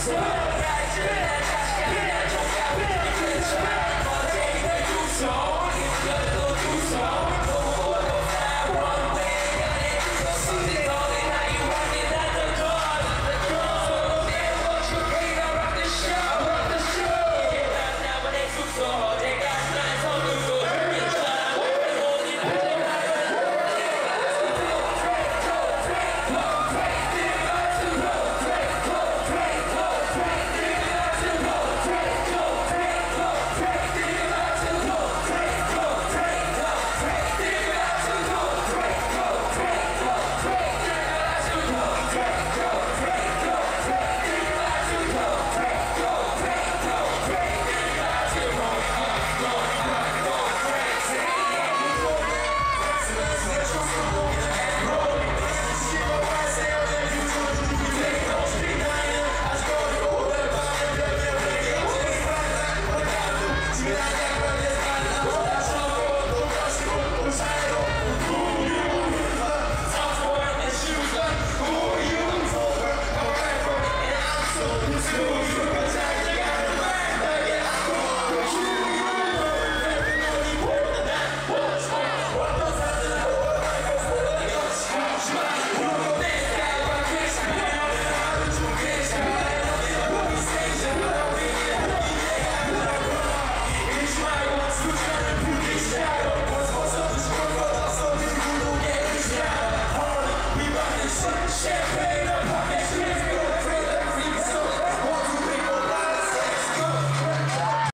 Stop!